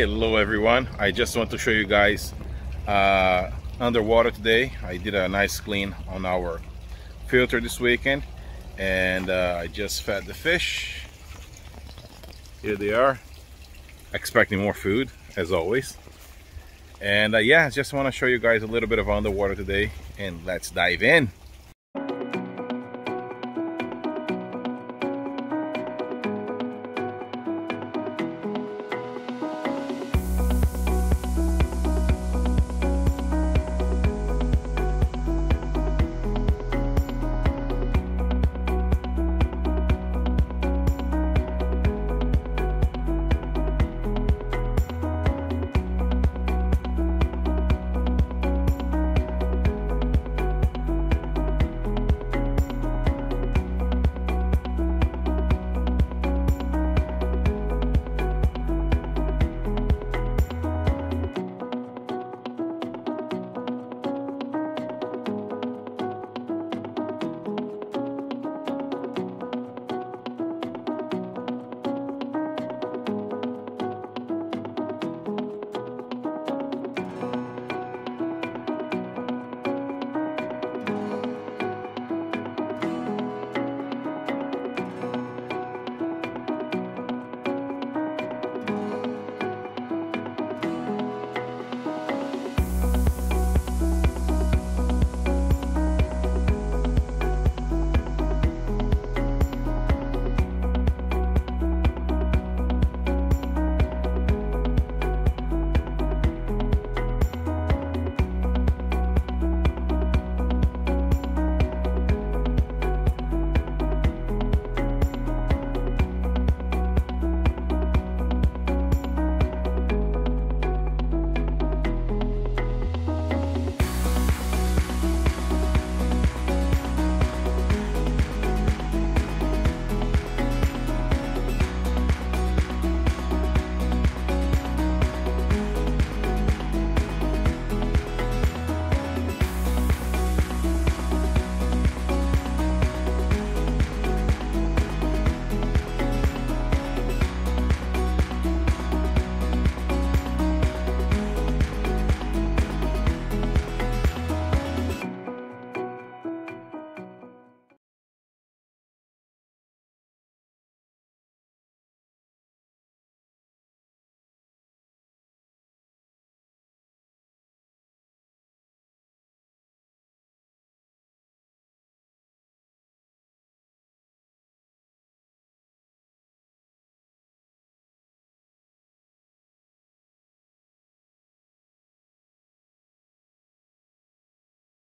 hello everyone. I just want to show you guys uh, underwater today. I did a nice clean on our filter this weekend and uh, I just fed the fish. Here they are. Expecting more food as always. And uh, yeah just want to show you guys a little bit of underwater today and let's dive in.